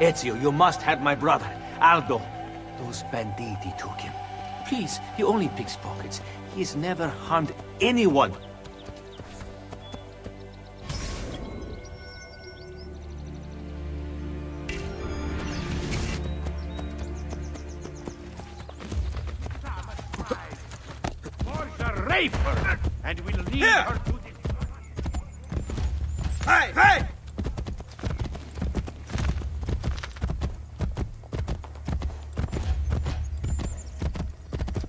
Ezio, you must have my brother, Aldo. Those banditti took him. Please, he only picks pockets. He's never harmed anyone. Portia rape her, and we'll leave Here. her to the... Hey, hey!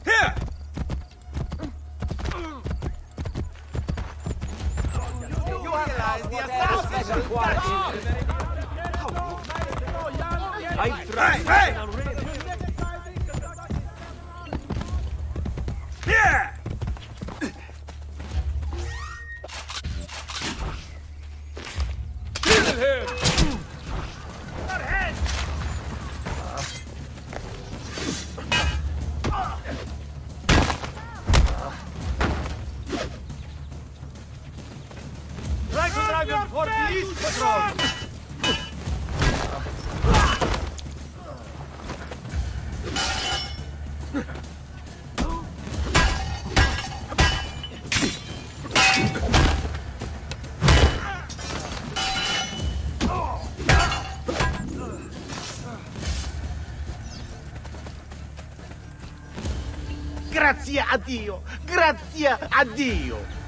Here! Hey, hey! Dragon Dragon for police patrol! Grazie a Dio! Grazie a Dio!